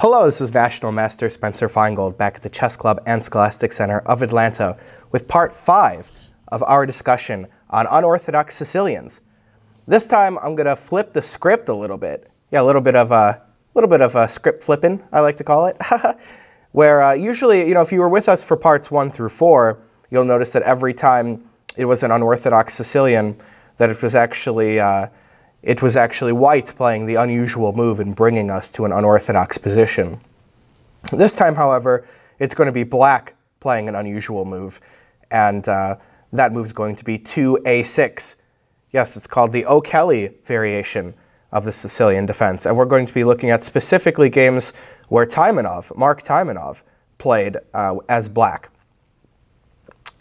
Hello, this is National Master Spencer Finegold back at the Chess Club and Scholastic Center of Atlanta with part five of our discussion on unorthodox Sicilians. This time I'm going to flip the script a little bit. Yeah, a little bit of a little bit of a script flipping, I like to call it. Where uh, usually, you know, if you were with us for parts one through four, you'll notice that every time it was an unorthodox Sicilian, that it was actually uh, it was actually white playing the unusual move and bringing us to an unorthodox position. This time, however, it's going to be black playing an unusual move, and uh, that move is going to be 2a6. Yes, it's called the O'Kelly variation of the Sicilian defense, and we're going to be looking at specifically games where Taimanov, Mark Taimanov, played uh, as black.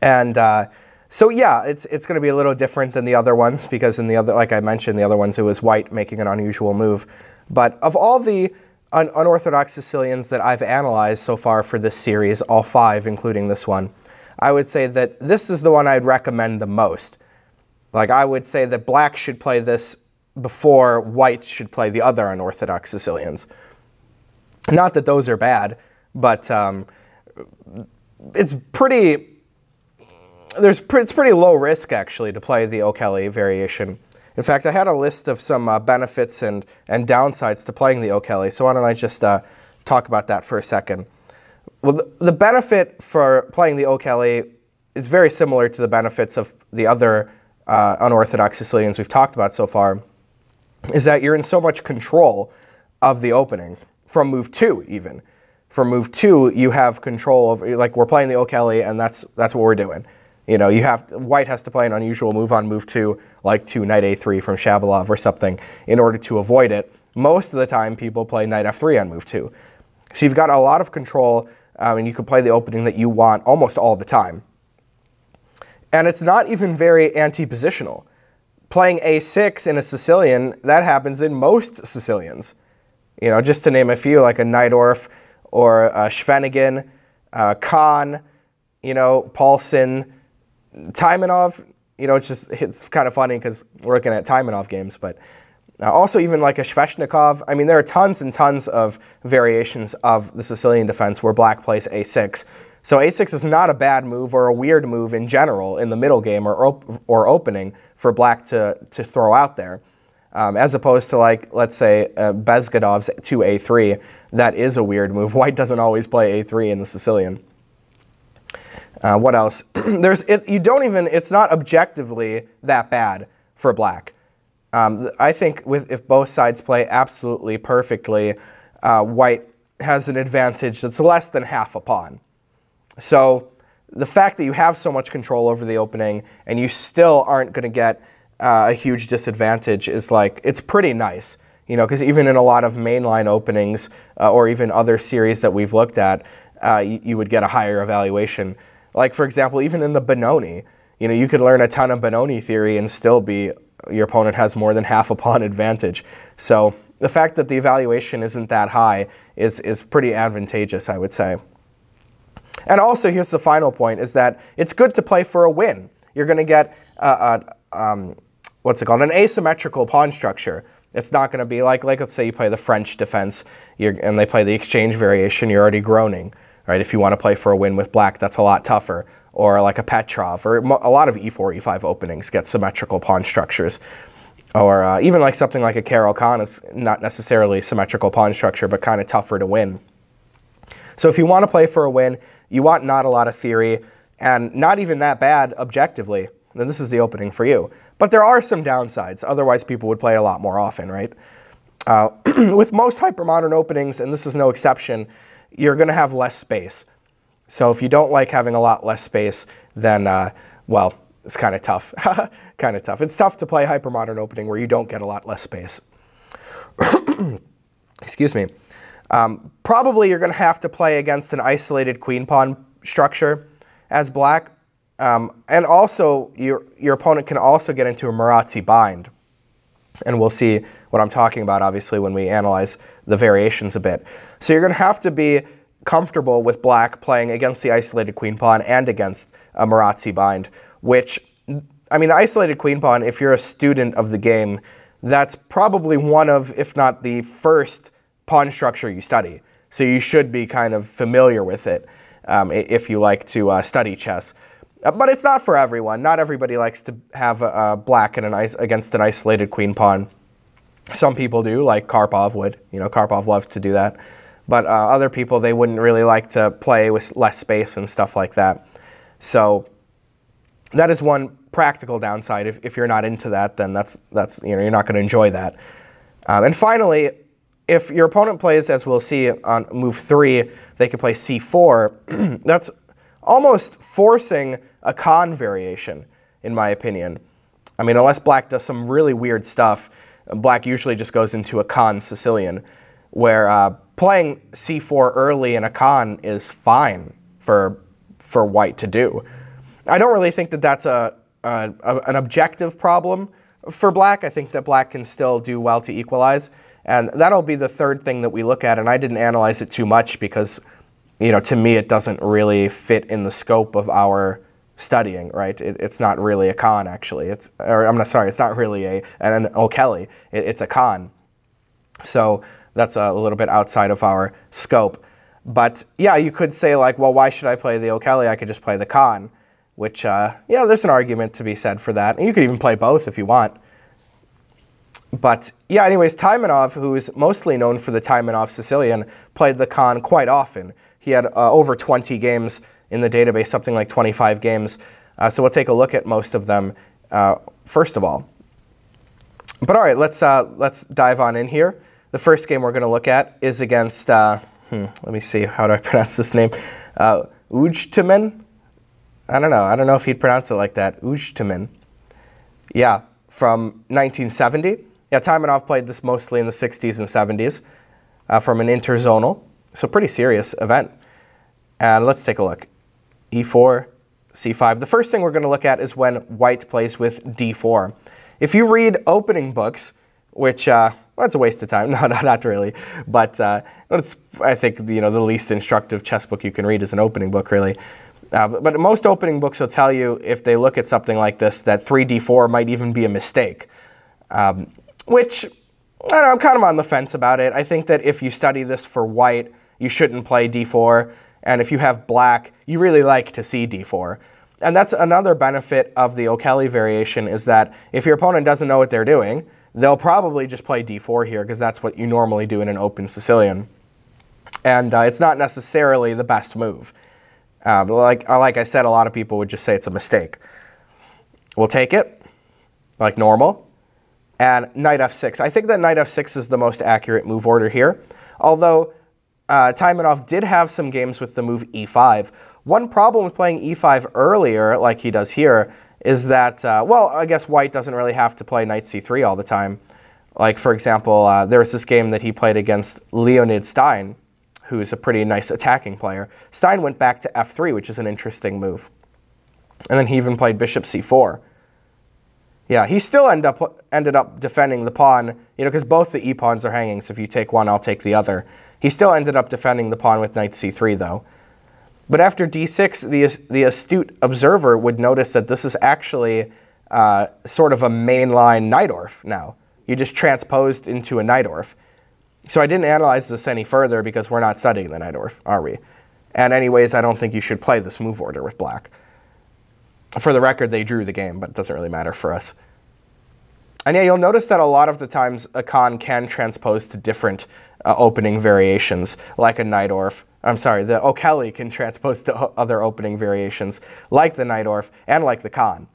And uh, so yeah, it's it's going to be a little different than the other ones because in the other, like I mentioned, the other ones it was white making an unusual move. But of all the un unorthodox Sicilians that I've analyzed so far for this series, all five, including this one, I would say that this is the one I'd recommend the most. Like I would say that black should play this before white should play the other unorthodox Sicilians. Not that those are bad, but um, it's pretty there's it's pretty low risk actually to play the O'Kelly variation. In fact, I had a list of some uh, benefits and, and downsides to playing the O'Kelly, so why don't I just uh, talk about that for a second. Well, the, the benefit for playing the O'Kelly is very similar to the benefits of the other uh, unorthodox Sicilians we've talked about so far, is that you're in so much control of the opening, from move two even. From move two, you have control of, like we're playing the O'Kelly and that's, that's what we're doing. You know, you have white has to play an unusual move on move two, like to knight a3 from Shabalov or something, in order to avoid it. Most of the time, people play knight f3 on move two. So you've got a lot of control, um, and you can play the opening that you want almost all the time. And it's not even very anti-positional. Playing a6 in a Sicilian, that happens in most Sicilians. You know, just to name a few, like a Najdorf or a Scheveningen, uh, Kan, you know, Paulsen, Taimanov, you know, it's just it's kind of funny because we're looking at Taimanov games, but uh, also even like a Sveshnikov. I mean, there are tons and tons of variations of the Sicilian defense where black plays a6. So a6 is not a bad move or a weird move in general in the middle game or, op or opening for black to, to throw out there. Um, as opposed to like, let's say, uh, Bezgodov's 2a3. That is a weird move. White doesn't always play a3 in the Sicilian. Uh, what else? There's it, you don't even. It's not objectively that bad for black. Um, I think with if both sides play absolutely perfectly, uh, white has an advantage that's less than half a pawn. So the fact that you have so much control over the opening and you still aren't going to get uh, a huge disadvantage is like it's pretty nice. You know, because even in a lot of mainline openings uh, or even other series that we've looked at, uh, you, you would get a higher evaluation. Like, for example, even in the Benoni, you know, you could learn a ton of Benoni theory and still be your opponent has more than half a pawn advantage. So the fact that the evaluation isn't that high is, is pretty advantageous, I would say. And also, here's the final point, is that it's good to play for a win. You're going to get, a, a, um, what's it called, an asymmetrical pawn structure. It's not going to be like, like let's say you play the French defense and they play the exchange variation, you're already groaning right? If you want to play for a win with black, that's a lot tougher. Or like a Petrov, or a lot of e4, e5 openings get symmetrical pawn structures. Or uh, even like something like a Caro-Kann is not necessarily symmetrical pawn structure, but kind of tougher to win. So if you want to play for a win, you want not a lot of theory, and not even that bad objectively, then this is the opening for you. But there are some downsides, otherwise people would play a lot more often, right? Uh, with most hypermodern openings, and this is no exception, you're going to have less space. So if you don't like having a lot less space, then, uh, well, it's kind of tough. kind of tough. It's tough to play hypermodern opening where you don't get a lot less space. Excuse me. Um, probably you're going to have to play against an isolated queen pawn structure as black. Um, and also, your, your opponent can also get into a Maróczy bind. And we'll see what I'm talking about, obviously, when we analyze the variations a bit. So you're going to have to be comfortable with black playing against the isolated queen pawn and against a Maróczy bind, which, I mean, the isolated queen pawn, if you're a student of the game, that's probably one of, if not the first pawn structure you study. so you should be kind of familiar with it um, if you like to uh, study chess. Uh, but it's not for everyone. Not everybody likes to have a, black an against an isolated queen pawn. Some people do, like Karpov would. You know, Karpov loved to do that. But uh, other people, they wouldn't really like to play with less space and stuff like that. So that is one practical downside. If, if you're not into that, then that's, that's you know, you're not going to enjoy that. Um, and finally, if your opponent plays, as we'll see on move three, they could play c4. that's almost forcing a Kan variation, in my opinion. I mean, unless black does some really weird stuff, black usually just goes into a Kan Sicilian, where uh, playing c4 early in a Kan is fine for, for white to do. I don't really think that that's a, a, a, an objective problem for black. I think that black can still do well to equalize. And that'll be the third thing that we look at. And I didn't analyze it too much because, you know, to me, it doesn't really fit in the scope of our studying, right? It, it's not really a Kan, actually. It's, or I'm not sorry, it's not really a, an O'Kelly. It, it's a Kan. So that's a little bit outside of our scope. But yeah, you could say like, well, why should I play the O'Kelly? I could just play the Kan, which, uh, yeah, there's an argument to be said for that. And you could even play both if you want. But yeah, anyways, Taimanov, who is mostly known for the Taimanov Sicilian, played the Kan quite often. He had uh, over 20 games in the database, something like 25 games. Uh, so we'll take a look at most of them uh, first of all. But all right, let's, uh, let's dive on in here. The first game we're going to look at is against, uh, hmm, let me see, how do I pronounce this name? Uh? I don't know. I don't know if he'd pronounce it like that. Uitumen. Yeah, from 1970. Yeah, Taimanov played this mostly in the 60s and 70s uh, from an interzonal. So pretty serious event. And let's take a look. E4, C5. The first thing we're going to look at is when white plays with D4. If you read opening books, which uh, well, it's a waste of time. No, no not really. But uh, it's, I think you know the least instructive chess book you can read is an opening book, really. Uh, but, but, most opening books will tell you if they look at something like this that 3d4 might even be a mistake, um, which I I'm kind of on the fence about it. I think that if you study this for white, you shouldn't play d4. And if you have black, you really like to see d4. And that's another benefit of the O'Kelly variation is that if your opponent doesn't know what they're doing, they'll probably just play d4 here because that's what you normally do in an open Sicilian. And uh, it's not necessarily the best move. Uh, like, like I said, a lot of people would just say it's a mistake. We'll take it, like normal, and knight f6. I think that knight f6 is the most accurate move order here, although uh, Taimanov did have some games with the move e5. One problem with playing e5 earlier, like he does here, is that, uh, well, I guess white doesn't really have to play knight c3 all the time. Like, for example, uh, there was this game that he played against Leonid Stein, who's a pretty nice attacking player. Stein went back to f3, which is an interesting move. And then he even played bishop c4. Yeah, he still end up, ended up defending the pawn, you know, because both the e-pawns are hanging, so if you take one, I'll take the other. He still ended up defending the pawn with knight c3, though. But after d6, the, the astute observer would notice that this is actually uh, sort of a mainline Najdorf now. You just transposed into a Najdorf. So I didn't analyze this any further because we're not studying the Najdorf, are we? And anyways, I don't think you should play this move order with black. For the record, they drew the game, but it doesn't really matter for us. And yeah, you'll notice that a lot of the times a Kan can transpose to different uh, opening variations, like a Najdorf. I'm sorry, the O'Kelly can transpose to other opening variations, like the Najdorf and like the Kan.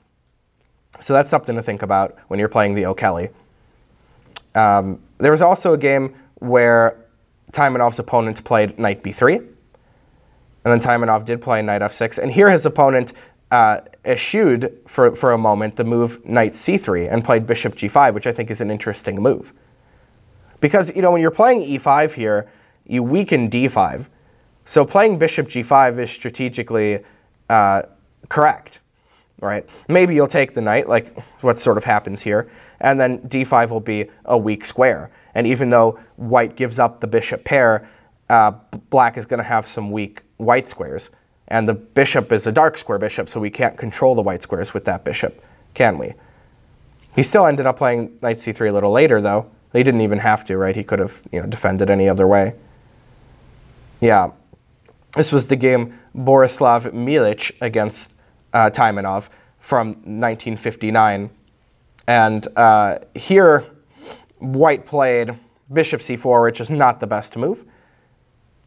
So that's something to think about when you're playing the O'Kelly. Um, there was also a game where Taimanov's opponent played knight b3, and then Taimanov did play knight f6, and here his opponent uh, eschewed for, for a moment the move knight c3 and played bishop g5, which I think is an interesting move. Because, you know, when you're playing e5 here, you weaken d5. So playing bishop g5 is strategically uh, correct, right? Maybe you'll take the knight, like what sort of happens here, and then d5 will be a weak square. And even though white gives up the bishop pair, uh, black is going to have some weak white squares. And the bishop is a dark square bishop, so we can't control the white squares with that bishop, can we? He still ended up playing knight c3 a little later, though, he didn't even have to, right? He could have you know, defended any other way. Yeah. This was the game Borislav Milic against uh, Taimanov from 1959. And uh, here, white played bishop c4, which is not the best move.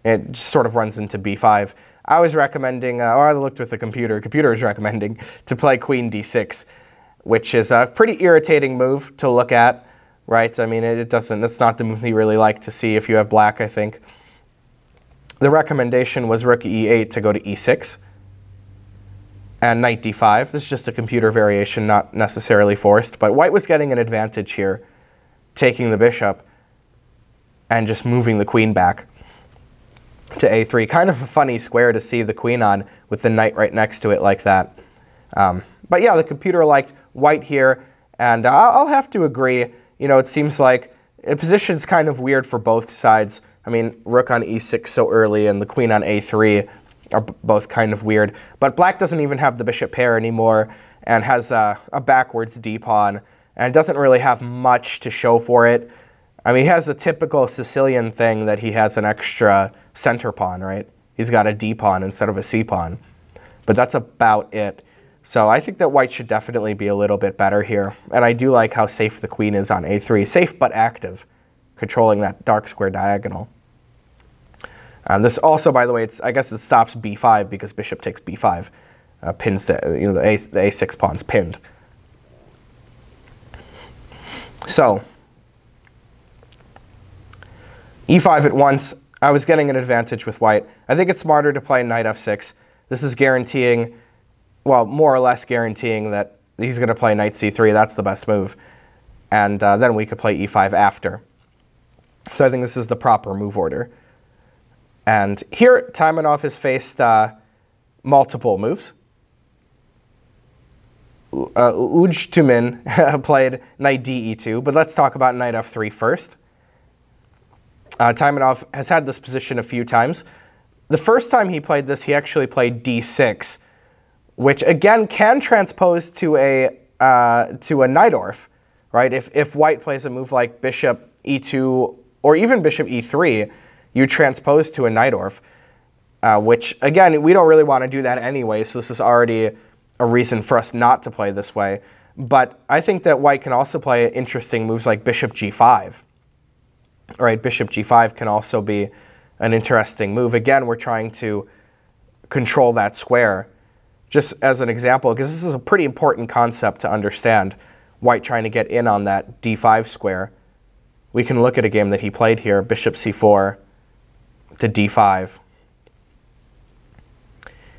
It sort of runs into b5. I was recommending, uh, or I looked with the computer, computer was recommending to play queen d6, which is a pretty irritating move to look at, right? I mean, it, doesn't, it's not the move you really like to see if you have black, I think. The recommendation was rook e8 to go to e6 and knight d5. This is just a computer variation, not necessarily forced, but white was getting an advantage here, taking the bishop and just moving the queen back to a3. Kind of a funny square to see the queen on with the knight right next to it like that. Um, but yeah, the computer liked white here, and I'll have to agree. You know, it seems like the position's kind of weird for both sides. I mean, rook on e6 so early and the queen on a3 are both kind of weird. But black doesn't even have the bishop pair anymore and has a, a backwards d-pawn and doesn't really have much to show for it. I mean, he has the typical Sicilian thing that he has an extra center pawn, right? He's got a D pawn instead of a C pawn. But that's about it. So I think that white should definitely be a little bit better here. And I do like how safe the queen is on a3. Safe but active, controlling that dark square diagonal. Um, this also, by the way, it's I guess it stops b5 because bishop takes b5. Uh, pins the, you know, the, a, the a6 pawn's pinned. So, e5 at once, I was getting an advantage with white. I think it's smarter to play knight f6. This is guaranteeing, well, more or less guaranteeing that he's going to play knight c3. That's the best move. And uh, then we could play e5 after. So I think this is the proper move order. And here, Taimanov has faced uh, multiple moves. Uh, played knight de2, but let's talk about knight f3 first. Uh, Taimanov has had this position a few times. The first time he played this, he actually played d6, which again can transpose to a uh, to a Najdorf, right? If if White plays a move like bishop e2 or even bishop e3, you transpose to a Najdorf, uh, which again we don't really want to do that anyway. So this is already a reason for us not to play this way. But I think that White can also play interesting moves like bishop g5 right, bishop g5 can also be an interesting move. Again, we're trying to control that square. Just as an example, because this is a pretty important concept to understand, white trying to get in on that d5 square. We can look at a game that he played here, bishop c4 to d5.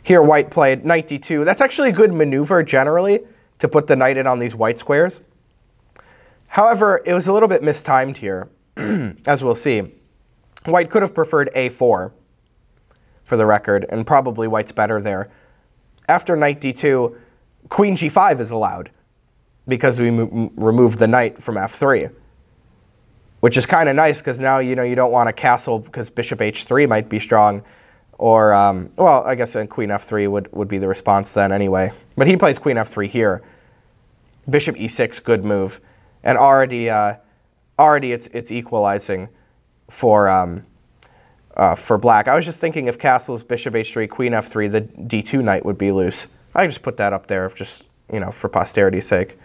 Here, white played knight d2. That's actually a good maneuver generally to put the knight in on these white squares. However, it was a little bit mistimed here. as we'll see. White could have preferred a4 for the record, and probably white's better there. After knight d2, queen g5 is allowed because we removed the knight from f3, which is kind of nice because now you know you don't want a castle because bishop h3 might be strong, or um, well, I guess queen f3 would would be the response then anyway. But he plays queen f3 here. Bishop e6, good move, and already. Uh, already it's it's equalizing for um, uh, for black. I was just thinking if castles bishop h3, queen f3, the d2 knight would be loose. I just put that up there just you know for posterity's sake.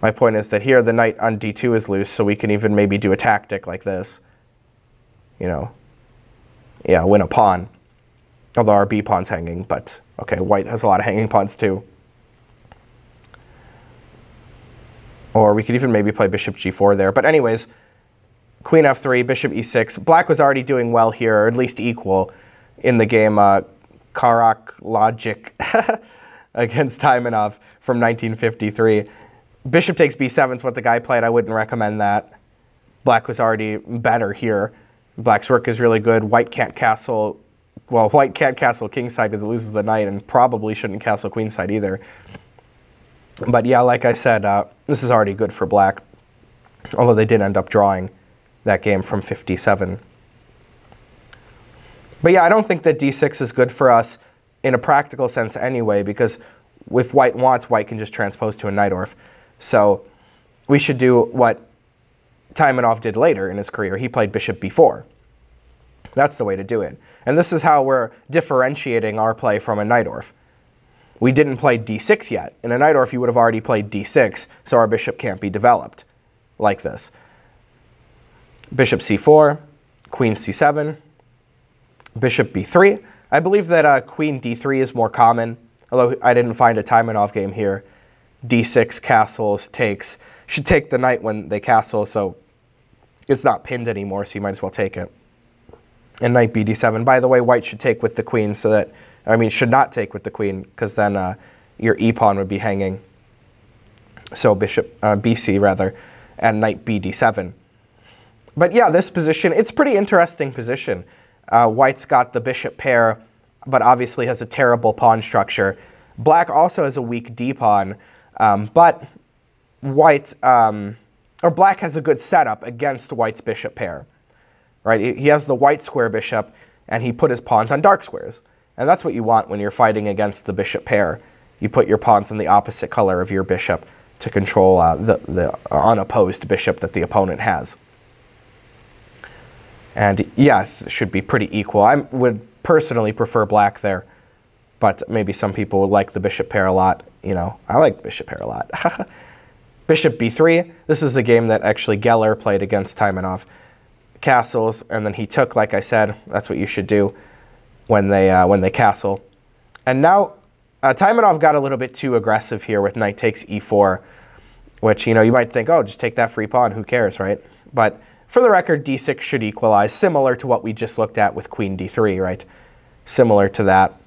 My point is that here the knight on d2 is loose, so we can even maybe do a tactic like this. You know, yeah, win a pawn. Although our b pawn's hanging, but okay, white has a lot of hanging pawns too. Or we could even maybe play bishop g4 there. But anyways, queen f3, bishop e6. Black was already doing well here, or at least equal, in the game uh, Karaklajić against Taimanov from 1953. Bishop takes b7 is what the guy played. I wouldn't recommend that. Black was already better here. Black's work is really good. White can't castle. Well, white can't castle kingside because it loses the knight, and probably shouldn't castle queenside either. But yeah, like I said, uh, this is already good for black, although they did end up drawing that game from 57. But yeah, I don't think that d6 is good for us in a practical sense anyway, because if white wants, white can just transpose to a Najdorf. So we should do what Taimanov did later in his career. He played bishop b4. That's the way to do it. And this is how we're differentiating our play from a Najdorf. We didn't play d6 yet. In a Najdorf, you would have already played d6, so our bishop can't be developed like this. Bishop c4, queen c7, bishop b3. I believe that uh, queen d3 is more common, although I didn't find a Taimanov game here. d6 castles takes, should take the knight when they castle, so it's not pinned anymore, so you might as well take it. And knight b d7. By the way, white should take with the queen so that I mean, should not take with the queen because then uh, your e pawn would be hanging. So bishop uh, bc rather, and knight b d7. But yeah, this position, it's pretty interesting position. Uh, white's got the bishop pair, but obviously has a terrible pawn structure. Black also has a weak d pawn, um, but white um, or black has a good setup against white's bishop pair. Right? He has the white square bishop, and he put his pawns on dark squares. And that's what you want when you're fighting against the bishop pair. You put your pawns in the opposite color of your bishop to control uh, the, the unopposed bishop that the opponent has. And yeah, should be pretty equal. I would personally prefer black there, but maybe some people would like the bishop pair a lot. You know, I like bishop pair a lot. bishop b3, this is a game that actually Geller played against Taimanov. Castles, and then he took, like I said, that's what you should do when they uh, when they castle. And now uh, Taimanov got a little bit too aggressive here with knight takes e4, which you know you might think, oh, just take that free pawn, who cares, right? But for the record, d6 should equalize, similar to what we just looked at with queen d3, right? Similar to that.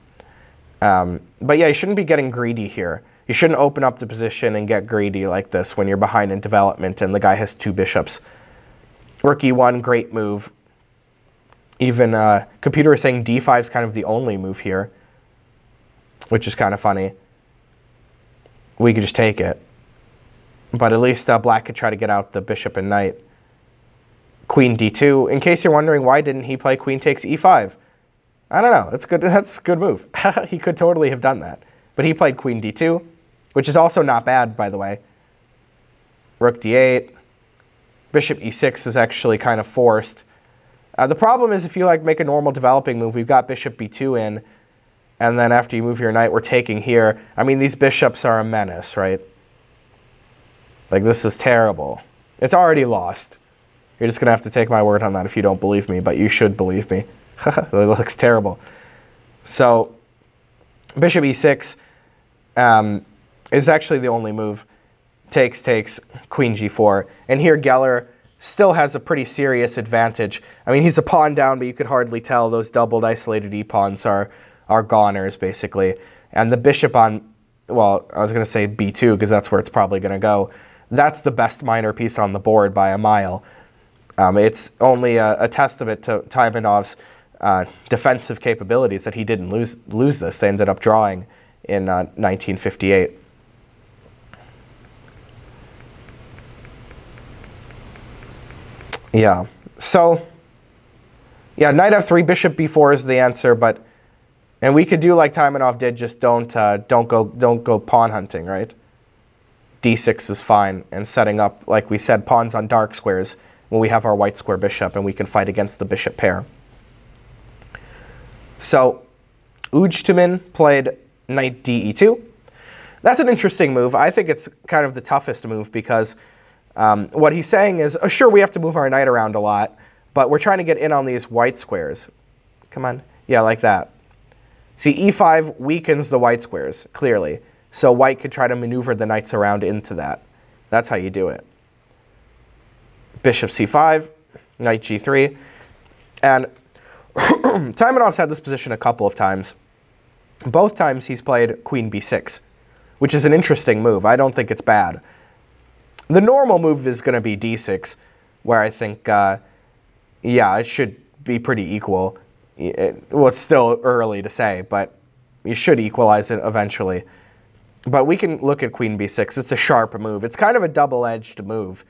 Um, but yeah, you shouldn't be getting greedy here. You shouldn't open up the position and get greedy like this when you're behind in development and the guy has two bishops. Rook e1, great move. Even uh, computer is saying d5 is kind of the only move here, which is kind of funny. We could just take it. But at least uh, black could try to get out the bishop and knight. Queen d2. In case you're wondering, why didn't he play queen takes e5? I don't know. That's good. That's a good move. he could totally have done that. But he played queen d2, which is also not bad, by the way. Rook d8. Bishop e6 is actually kind of forced. Uh, the problem is if you like make a normal developing move, we've got bishop b2 in, and then after you move your knight, we're taking here. I mean, these bishops are a menace, right? Like, this is terrible. It's already lost. You're just going to have to take my word on that if you don't believe me, but you should believe me. it looks terrible. So, bishop e6 um, is actually the only move. Takes, takes, queen g4. And here Geller still has a pretty serious advantage. I mean, he's a pawn down, but you could hardly tell those doubled isolated e-pawns are, are goners, basically. And the bishop on, well, I was going to say b2 because that's where it's probably going to go. That's the best minor piece on the board by a mile. Um, it's only a, a, testament to Taimanov's uh, defensive capabilities that he didn't lose, lose this. They ended up drawing in uh, 1958. Yeah. So, yeah, knight f3, bishop b4 is the answer, but and we could do like Taimanov did, just don't uh, don't go don't go pawn hunting, right? d6 is fine, and setting up like we said pawns on dark squares when we have our white square bishop, and we can fight against the bishop pair. So, Uitumen played knight de2. That's an interesting move. I think it's kind of the toughest move because um, what he's saying is, oh, sure, we have to move our knight around a lot, but we're trying to get in on these white squares. Come on. Yeah, like that. See, e5 weakens the white squares, clearly. So white could try to maneuver the knights around into that. That's how you do it. Bishop c5, knight g3. And Taimanov's had this position a couple of times. Both times he's played queen b6, which is an interesting move. I don't think it's bad. The normal move is going to be d6, where I think, uh, yeah, it should be pretty equal. It, well, it's still early to say, but you should equalize it eventually. But we can look at queen b6. It's a sharp move. It's kind of a double-edged move.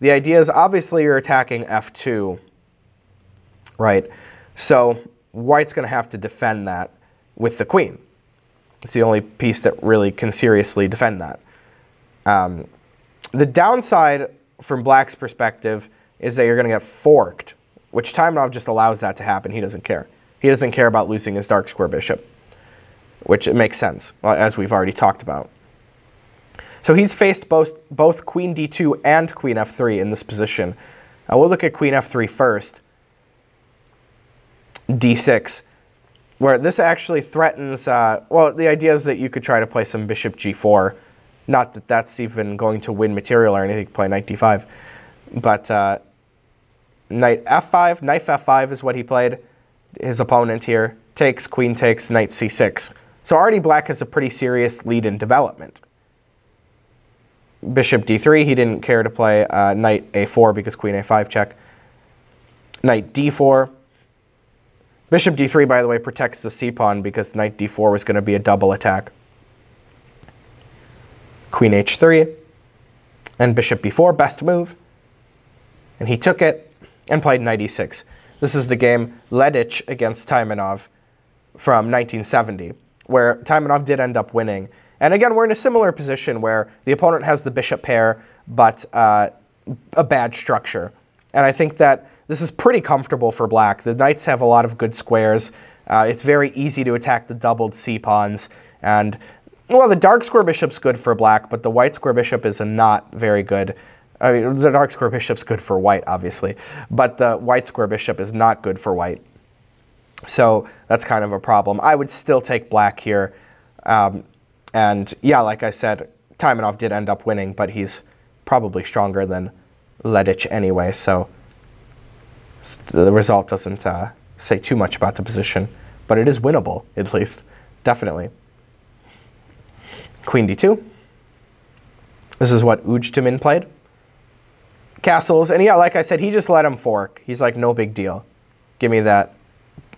The idea is obviously you're attacking f2, right? So white's going to have to defend that with the queen. It's the only piece that really can seriously defend that. Um, the downside from black's perspective is that you're going to get forked which Taimanov just allows that to happen. He doesn't care. He doesn't care about losing his dark square bishop, which it makes sense, as we've already talked about. So he's faced both, both queen d2 and queen f3 in this position. Uh, we'll look at queen f3 first. d6, where this actually threatens, uh, well, the idea is that you could try to play some bishop g4. Not that that's even going to win material or anything, play knight d5. But uh, knight f5, knight f5 is what he played. His opponent here takes, queen takes, knight c6. So already black has a pretty serious lead in development. Bishop d3, he didn't care to play uh, knight a4 because queen a5 check. Knight d4. Bishop d3, by the way, protects the c-pawn because knight d4 was going to be a double attack. Queen h3 and bishop b4, best move. And he took it and played knight e6. This is the game Ledich against Taimanov from 1970, where Taimanov did end up winning. And again, we're in a similar position where the opponent has the bishop pair, but uh, a bad structure. And I think that this is pretty comfortable for black. The knights have a lot of good squares. Uh, it's very easy to attack the doubled c-pawns. And, well, the dark square bishop's good for black, but the white square bishop is not very good. I mean, the dark square bishop's good for white, obviously, but the white square bishop is not good for white. So that's kind of a problem. I would still take black here. Um, and yeah, like I said, Taimanov did end up winning, but he's probably stronger than Ledich anyway, so the result doesn't uh, say too much about the position. But it is winnable, at least, definitely. Queen d2. This is what Uitumen played castles. And yeah, like I said, he just let him fork. He's like, no big deal. Give me that.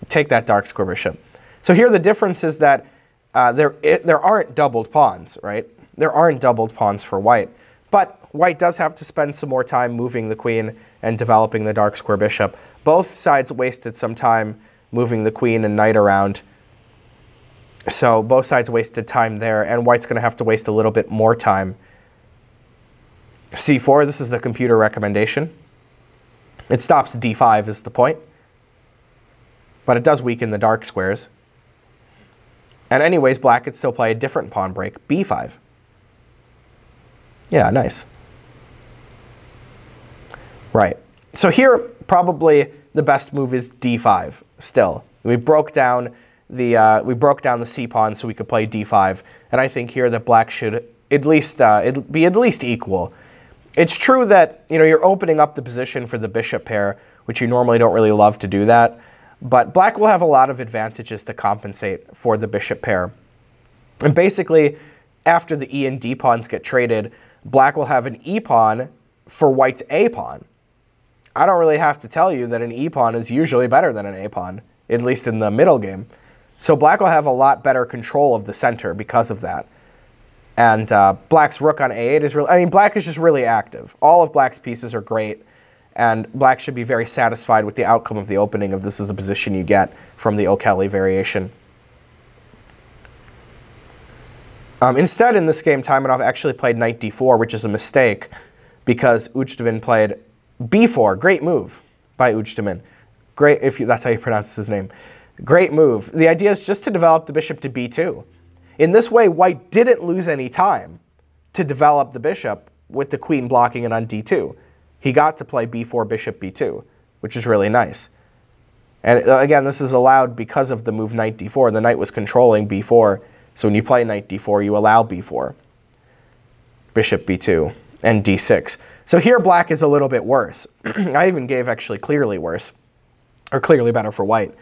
Take that dark square bishop. So here the difference is that uh, there, it, there aren't doubled pawns, right? There aren't doubled pawns for white. But white does have to spend some more time moving the queen and developing the dark square bishop. Both sides wasted some time moving the queen and knight around. So both sides wasted time there, and white's going to have to waste a little bit more time C4, this is the computer recommendation. It stops D5 is the point. But it does weaken the dark squares. And anyways, black could still play a different pawn break, B5. Yeah, nice. Right. So here, probably the best move is D5 still. We broke down the uh, we broke down the C pawn so we could play D5, and I think here that black should at least uh, it be at least equal. It's true that you know you're opening up the position for the bishop pair, which you normally don't really love to do that. But black will have a lot of advantages to compensate for the bishop pair. And basically, after the e and d pawns get traded, black will have an e pawn for white's a pawn. I don't really have to tell you that an e pawn is usually better than an a pawn, at least in the middle game. So black will have a lot better control of the center because of that. And uh, black's rook on a8 is really, I mean, black is just really active. All of black's pieces are great, and black should be very satisfied with the outcome of the opening if this is the position you get from the O'Kelly variation. Um, instead, in this game, Taimanov actually played knight d4, which is a mistake because Uitumen played b4. Great move by Uitumen. Great, if you, that's how you pronounce his name. Great move. The idea is just to develop the bishop to b2. In this way, white didn't lose any time to develop the bishop with the queen blocking it on d2. He got to play b4, bishop b2, which is really nice. And uh, again, this is allowed because of the move knight d4. The knight was controlling b4, so when you play knight d4, you allow b4, bishop b2, and d6. So here black is a little bit worse. I even gave actually clearly worse, or clearly better for white.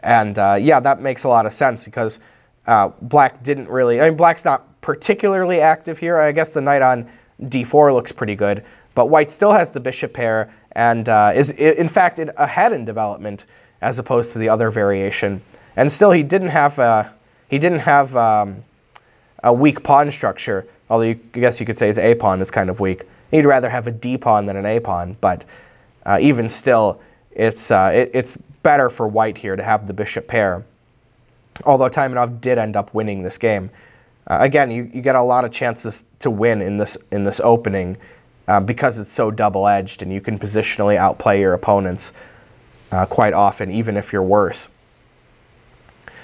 And uh, yeah, that makes a lot of sense because uh, black didn't really, I mean, black's not particularly active here. I guess the knight on d4 looks pretty good, but white still has the bishop pair and uh, is, in fact, ahead in development as opposed to the other variation. And still, he didn't have, a, he didn't have um, a weak pawn structure, although you, I guess you could say his a pawn is kind of weak. He'd rather have a d pawn than an a pawn, but uh, even still, it's, uh, it, it's better for white here to have the bishop pair although Taimanov did end up winning this game. Uh, again, you, you get a lot of chances to win in this, in this opening um, because it's so double-edged and you can positionally outplay your opponents. uh, quite often, even if you're worse.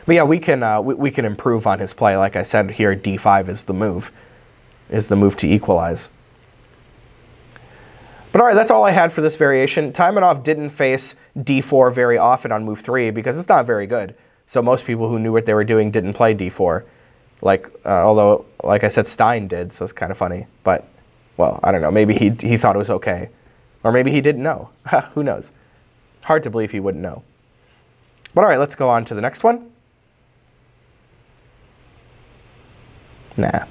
But yeah, we can uh, we, we can improve on his play. Like I said here, d5 is the move, is the move to equalize. But all right, that's all I had for this variation. Taimanov didn't face d4 very often on move 3 because it's not very good. So most people who knew what they were doing didn't play d4. Like, uh, although, like I said, Stein did, so it's kind of funny. But, well, I don't know. Maybe he, he thought it was okay. Or maybe he didn't know. who knows? Hard to believe he wouldn't know. But all right, let's go on to the next one. Nah.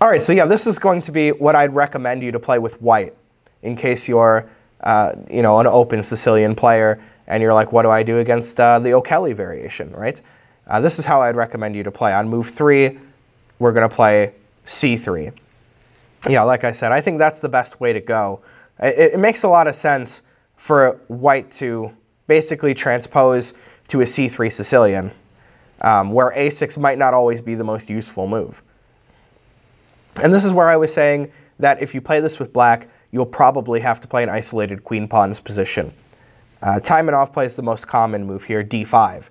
All right, so yeah, this is going to be what I'd recommend you to play with white in case you're, uh, you know, an open Sicilian player and you're like, what do I do against uh, the O'Kelly variation, right? Uh, this is how I'd recommend you to play. On move three, we're going to play c3. Yeah, like I said, I think that's the best way to go. It, it makes a lot of sense for white to basically transpose to a c3 Sicilian, um, where a6 might not always be the most useful move. And this is where I was saying that if you play this with black, you'll probably have to play an isolated queen pawn's position. Uh, Taimanov plays the most common move here, d5.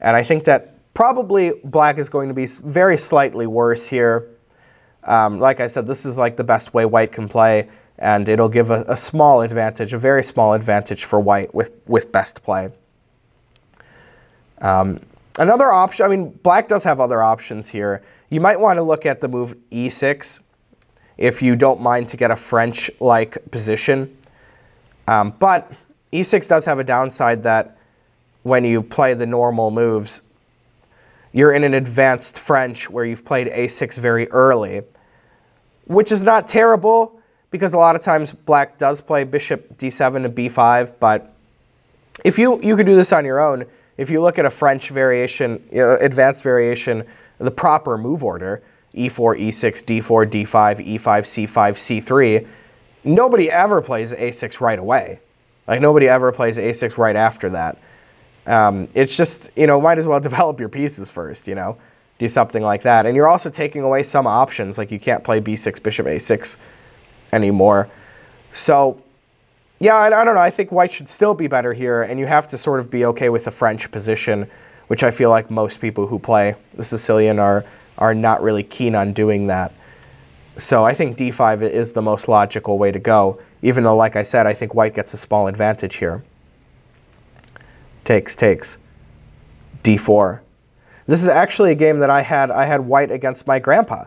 And I think that probably black is going to be very slightly worse here. Um, like I said, this is like the best way white can play, and it'll give a, a small advantage, a very small advantage for white with, with best play. Um, another option, I mean, black does have other options here. You might want to look at the move e6 if you don't mind to get a French-like position. Um, but e6 does have a downside that when you play the normal moves, you're in an advanced French where you've played a6 very early, which is not terrible because a lot of times black does play bishop d7 to b5, but if you, you could do this on your own, if you look at a French variation, advanced variation the proper move order, e4, e6, d4, d5, e5, c5, c3, nobody ever plays a6 right away. Like nobody ever plays a6 right after that. Um, it's just, you know, might as well develop your pieces first, you know, do something like that. And you're also taking away some options, like you can't play b6, bishop a6 anymore. So, yeah, I, I don't know. I think white should still be better here, and you have to sort of be okay with the French position which I feel like most people who play the Sicilian are, are not really keen on doing that. So I think d5 is the most logical way to go, even though, like I said, I think white gets a small advantage here. Takes, takes. d4. This is actually a game that I had, I had white against my grandpa,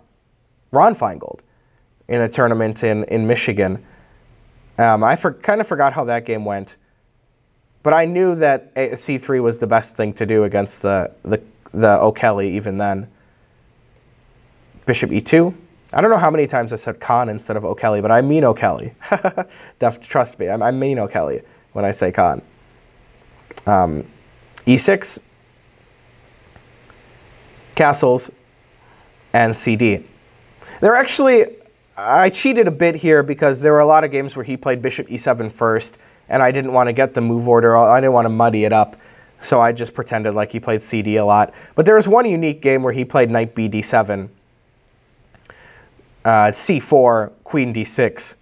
Ron Finegold, in a tournament in, in Michigan. Um, I for, kind of forgot how that game went. But I knew that c3 was the best thing to do against the, the, the O'Kelly even then. Bishop e2. I don't know how many times I've said Kan instead of O'Kelly, but I mean O'Kelly. Trust me, I mean O'Kelly when I say Kan. Um, e6, castles, and CD. There actually, I cheated a bit here because there were a lot of games where he played bishop e7 first, and I didn't want to get the move order. I didn't want to muddy it up. So I just pretended like he played CD a lot. But there was one unique game where he played knight b d7, uh, c4, queen d6,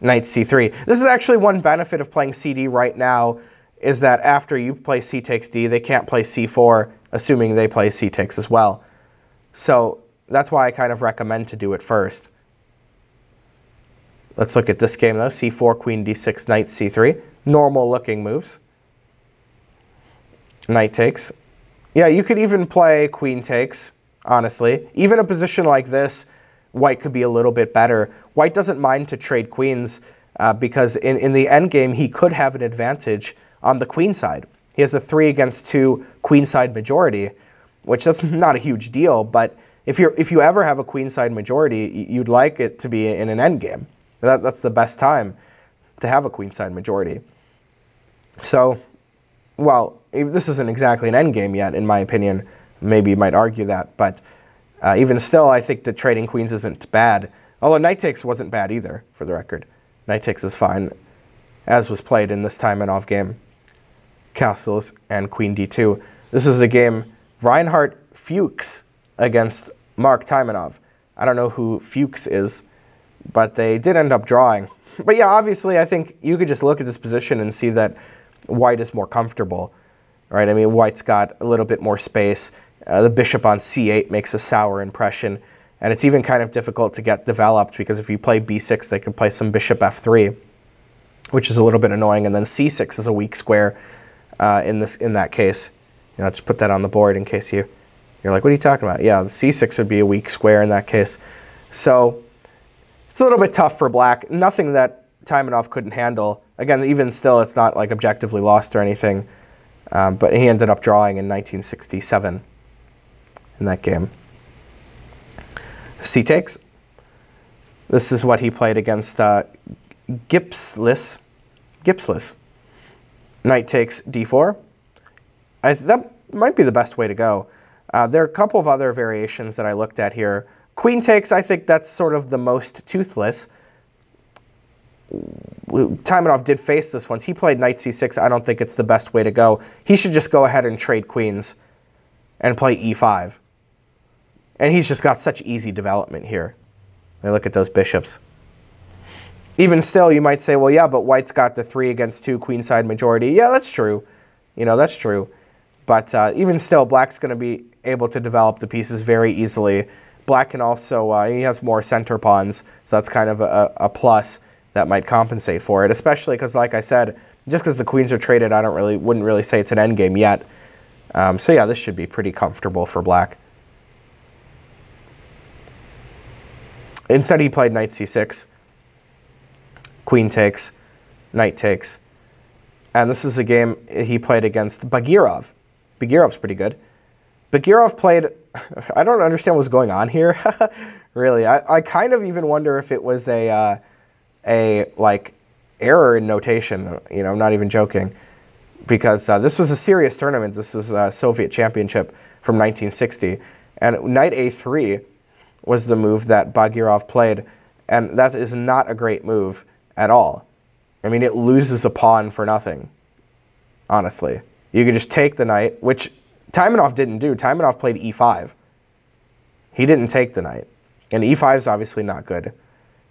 knight c3. This is actually one benefit of playing CD right now is that after you play c takes d, they can't play c4, assuming they play c takes as well. So that's why I kind of recommend to do it first. Let's look at this game though. c4, queen d6, knight c3. Normal looking moves. Knight takes. Yeah, you could even play queen takes, honestly. Even a position like this, white could be a little bit better. White doesn't mind to trade queens uh, because in, in the endgame, he could have an advantage on the queen side. He has a 3 against 2 queenside majority, which that's not a huge deal, but if, you're, if you ever have a queenside majority, you'd like it to be in an endgame. That, that's the best time to have a queenside majority. So, well, this isn't exactly an endgame yet, in my opinion. Maybe you might argue that, but uh, even still, I think that trading queens isn't bad. Although knight takes wasn't bad either, for the record. Knight takes is fine, as was played in this Taimanov game. Castles and queen d2. This is a game Reinhard Fuchs against Mark Taimanov. I don't know who Fuchs is but they did end up drawing. But yeah, obviously, I think you could just look at this position and see that white is more comfortable, right? I mean, white's got a little bit more space. Uh, the bishop on c8 makes a sour impression, and it's even kind of difficult to get developed because if you play b6, they can play some bishop f3, which is a little bit annoying, and then c6 is a weak square uh, in this in that case. You know, just put that on the board in case you you're like, what are you talking about? Yeah, the c6 would be a weak square in that case. So it's a little bit tough for black. Nothing that Taimanov couldn't handle. Again, even still, it's not like objectively lost or anything. Um, but he ended up drawing in 1967 in that game. C takes. This is what he played against uh, Gipslis. Gipslis. Knight takes d4. I, that might be the best way to go. Uh, there are a couple of other variations that I looked at here. Queen takes, I think that's sort of the most toothless. Taimanov did face this once. He played knight c6. I don't think it's the best way to go. He should just go ahead and trade queens and play e5. And he's just got such easy development here. And look at those bishops. Even still, you might say, well, yeah, but white's got the three against two queenside majority. Yeah, that's true. You know, that's true. But uh, even still, black's going to be able to develop the pieces very easily. Black can also, uh, he has more center pawns, so that's kind of a, a plus that might compensate for it, especially because, like I said, just because the queens are traded, I don't really, wouldn't really say it's an endgame yet. Um, so yeah, this should be pretty comfortable for black. Instead, he played knight c6, queen takes, knight takes, and this is a game he played against Bagirov. Bagirov's pretty good. Bagirov played, I don't understand what's going on here, really. I, I kind of even wonder if it was a, uh, a like, error in notation, you know, I'm not even joking, because uh, this was a serious tournament. This was a Soviet championship from 1960, and knight a3 was the move that Bagirov played, and that is not a great move at all. I mean, it loses a pawn for nothing, honestly. You could just take the knight, which Taimanov didn't do. Taimanov played e5. He didn't take the knight. And e5 is obviously not good.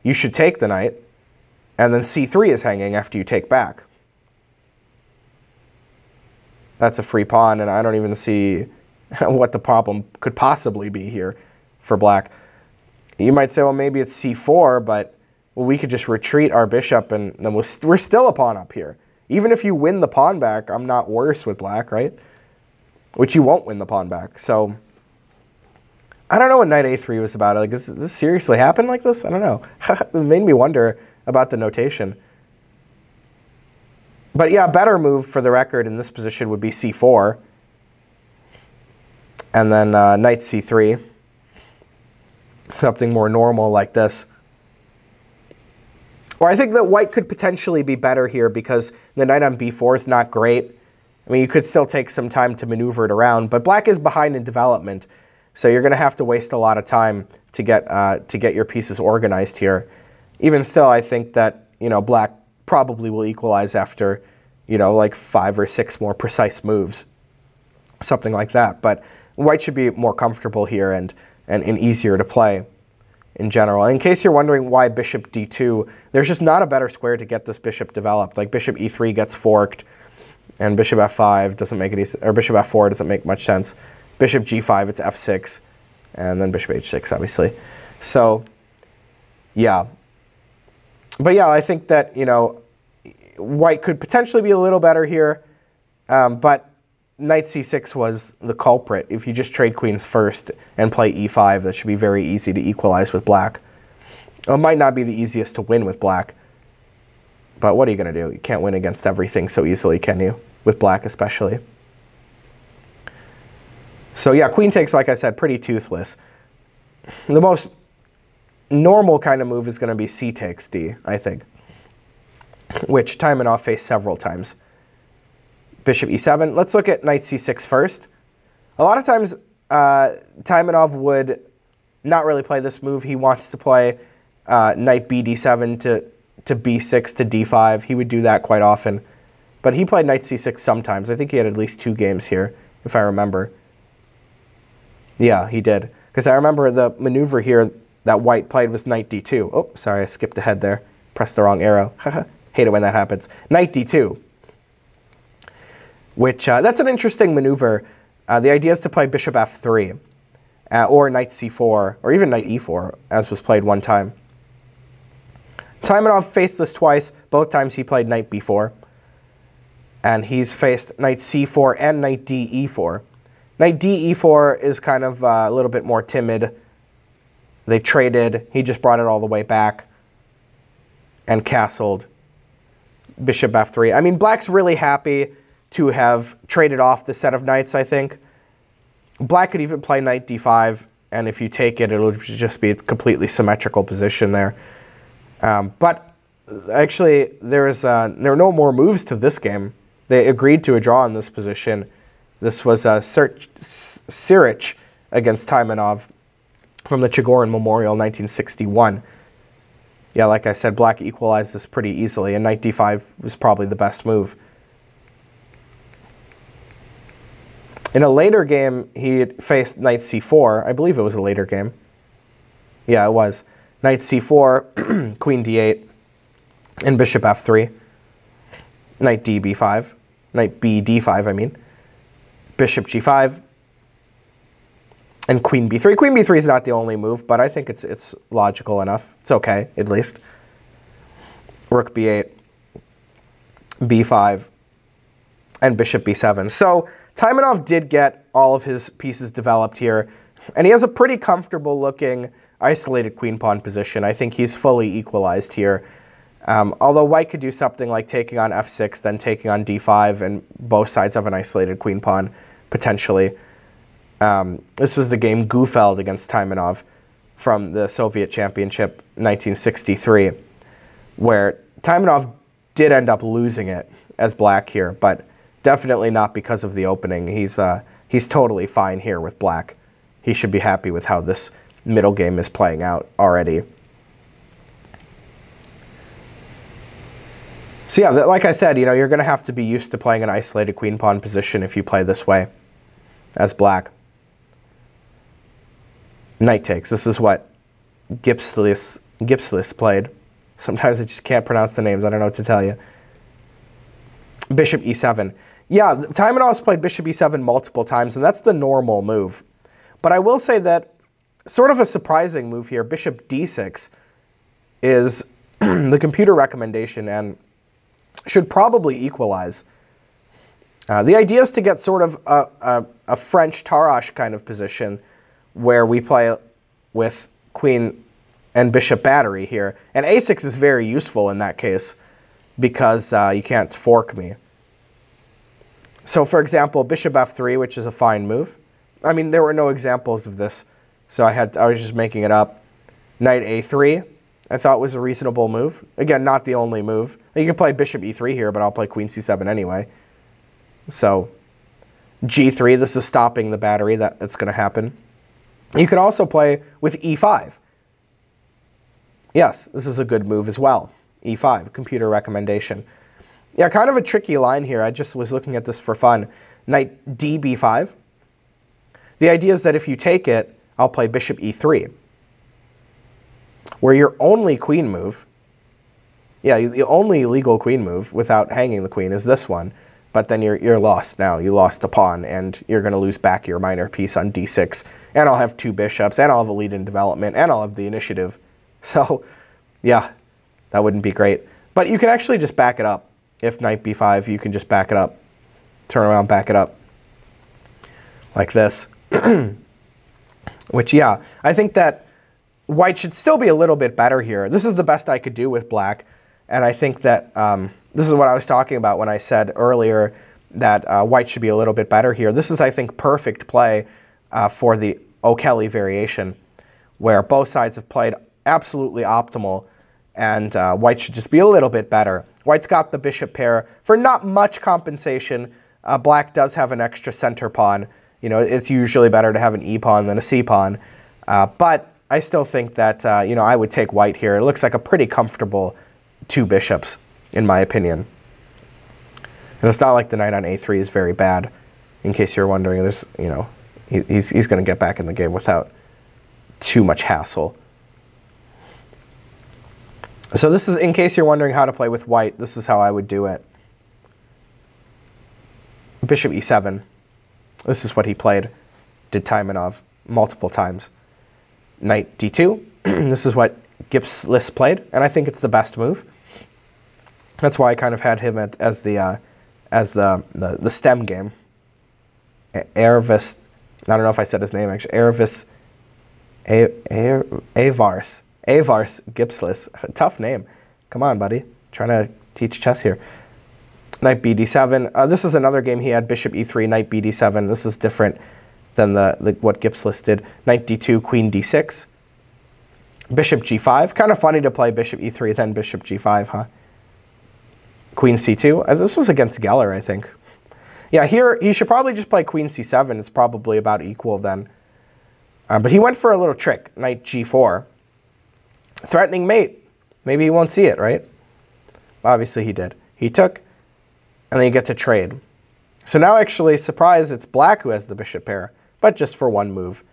You should take the knight, and then c3 is hanging after you take back. That's a free pawn, and I don't even see what the problem could possibly be here for black. You might say, well, maybe it's c4, but well, we could just retreat our bishop, and then we're still a pawn up here. Even if you win the pawn back, I'm not worse with black, right? which you won't win the pawn back. So I don't know what knight a3 was about. Like, does this seriously happen like this? I don't know. it made me wonder about the notation. But yeah, a better move for the record in this position would be c4. And then uh, knight c3. Something more normal like this. Or I think that white could potentially be better here because the knight on b4 is not great. I mean, you could still take some time to maneuver it around, but black is behind in development, so you're going to have to waste a lot of time to get uh, to get your pieces organized here. Even still, I think that you know black probably will equalize after you know like five or six more precise moves, something like that. But white should be more comfortable here and and, and easier to play in general. In case you're wondering why bishop d2, there's just not a better square to get this bishop developed. Like bishop e3 gets forked, and bishop f5 doesn't make any, or bishop f4 doesn't make much sense. Bishop g5, it's f6, and then bishop h6, obviously. So, yeah. But yeah, I think that, you know, white could potentially be a little better here, um, but knight c6 was the culprit. If you just trade queens first and play e5, that should be very easy to equalize with black. It might not be the easiest to win with black, but what are you going to do? You can't win against everything so easily, can you? With black especially. So yeah, queen takes, like I said, pretty toothless. The most normal kind of move is going to be c takes d, I think, which Taimanov faced several times. Bishop e7. Let's look at knight c6 first. A lot of times, uh, Taimanov would not really play this move. He wants to play uh, knight b d7 to to b6 to d5. He would do that quite often. But he played knight c6 sometimes. I think he had at least two games here, if I remember. Yeah, he did. Because I remember the maneuver here, that white played was knight d2. Oh, sorry, I skipped ahead there. Pressed the wrong arrow. Hate it when that happens. Knight d2. Which, uh, that's an interesting maneuver. Uh, the idea is to play bishop f3, uh, or knight c4, or even knight e4, as was played one time. Taimanov faced this twice. Both times he played knight b4. And he's faced knight c4 and knight d e4. Knight d e4 is kind of uh, a little bit more timid. They traded. He just brought it all the way back and castled bishop f3. I mean, black's really happy to have traded off the set of knights, I think. Black could even play knight d5, and if you take it, it'll just be a completely symmetrical position there. Um, but actually, there, is, uh, there are no more moves to this game. They agreed to a draw in this position. This was uh, Ciric against Taimanov from the Chigorin Memorial 1961. Yeah, like I said, black equalized this pretty easily, and knight d5 was probably the best move. In a later game, he faced knight c4. I believe it was a later game. Yeah, it was. Knight c4, queen d8, and bishop f3. Knight d b5. Knight b d5, I mean. Bishop g5, and queen b3. Queen b3 is not the only move, but I think it's it's logical enough. It's okay, at least. Rook b8, b5, and bishop b7. So Taimanov did get all of his pieces developed here, and he has a pretty comfortable looking isolated queen pawn position. I think he's fully equalized here. Um, although white could do something like taking on f6, then taking on d5, and both sides have an isolated queen pawn, potentially. Um, this was the game Gufeld against Taimanov from the Soviet Championship 1963, where Taimanov did end up losing it as black here, but definitely not because of the opening. He's, uh, he's totally fine here with black. He should be happy with how this middle game is playing out already. So yeah, like I said, you know, you're going to have to be used to playing an isolated queen pawn position if you play this way as black knight takes. This is what Gipslis, Gipslis played. Sometimes I just can't pronounce the names. I don't know what to tell you. Bishop e7. Yeah, Taimanov's played bishop e7 multiple times, and that's the normal move. But I will say that sort of a surprising move here, bishop d6, is the computer recommendation and should probably equalize. Uh, the idea is to get sort of a, a, a French Tarrasch kind of position where we play with queen and bishop battery here. And a6 is very useful in that case because uh, you can't fork me. So for example, bishop f3, which is a fine move. I mean, there were no examples of this, so I had I was just making it up. Knight a3, I thought was a reasonable move. Again, not the only move. You can play bishop e3 here, but I'll play queen c7 anyway. So g3, this is stopping the battery. That, that's going to happen. You could also play with e5. Yes, this is a good move as well. e5, computer recommendation. Yeah, kind of a tricky line here. I just was looking at this for fun. Knight db5. The idea is that if you take it, I'll play bishop e3. Where your only queen move, yeah, the only legal queen move without hanging the queen is this one but then you're, you're lost now. You lost a pawn, and you're going to lose back your minor piece on d6. And I'll have two bishops, and I'll have a lead in development, and I'll have the initiative. So, yeah, that wouldn't be great. But you can actually just back it up. If knight b5, you can just back it up. Turn around, back it up. Like this. Which, yeah, I think that white should still be a little bit better here. This is the best I could do with black. And I think that um, this is what I was talking about when I said earlier that uh, white should be a little bit better here. This is, I think, perfect play uh, for the O'Kelly variation, where both sides have played absolutely optimal, and uh, white should just be a little bit better. White's got the bishop pair for not much compensation. Uh, black does have an extra center pawn. You know, it's usually better to have an e pawn than a c pawn, uh, but I still think that uh, you know I would take white here. It looks like a pretty comfortable two bishops, in my opinion. And it's not like the knight on a3 is very bad. In case you're wondering, there's, you know, he, he's, he's going to get back in the game without too much hassle. So this is, in case you're wondering how to play with white, this is how I would do it. Bishop e7. This is what he played. Did Taimanov multiple times. Knight d2. this is what Gipslis played, and I think it's the best move. That's why I kind of had him at, as the uh, as the, the, the stem game. Erevis, I don't know if I said his name actually. Erevis, Avars, Avars Gipslis. Tough name. Come on, buddy. trying to teach chess here. Knight bd7. Uh, this is another game he had bishop e3, knight bd7. This is different than the, the what Gipslis did. Knight d2, queen d6. Bishop g5. Kind of funny to play bishop e3, then bishop g5, huh? Queen c2. Uh, this was against Geller, I think. Yeah, here he should probably just play queen c7. It's probably about equal then. Um, but he went for a little trick, knight g4. Threatening mate. Maybe he won't see it, right? Obviously he did. He took, and then you get to trade. So now actually, surprise, it's black who has the bishop pair, but just for one move,